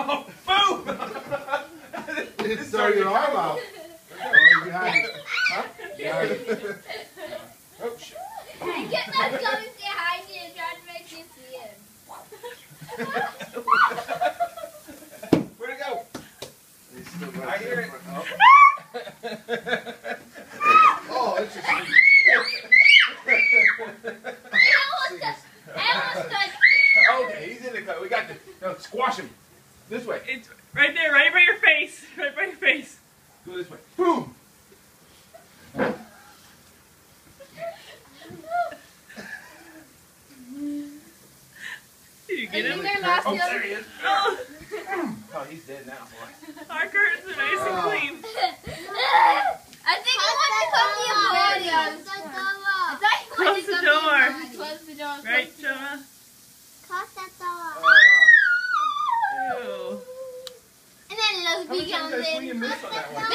Oh, boom! it throw your arm out. Oh, behind it. Huh? Behind it. oh, shit. Get that coming behind you and trying to make you see him. Where'd it go? Still right I hear it. Oh. oh, it's just... Okay, he's in the cut. We got to... No, squash him. This way. It's right there, right by your face. Right by your face. Go this way. Boom. Did you get him? There last Oh, the there other. he is. Oh, Oh, he's dead now, boy. our curtains are nice and clean. I think I want to come to your body. I thought you wanted Close the to come to door. Close the door. Right, Jonah? Uh, Ew. And comes swing in. and miss on that one?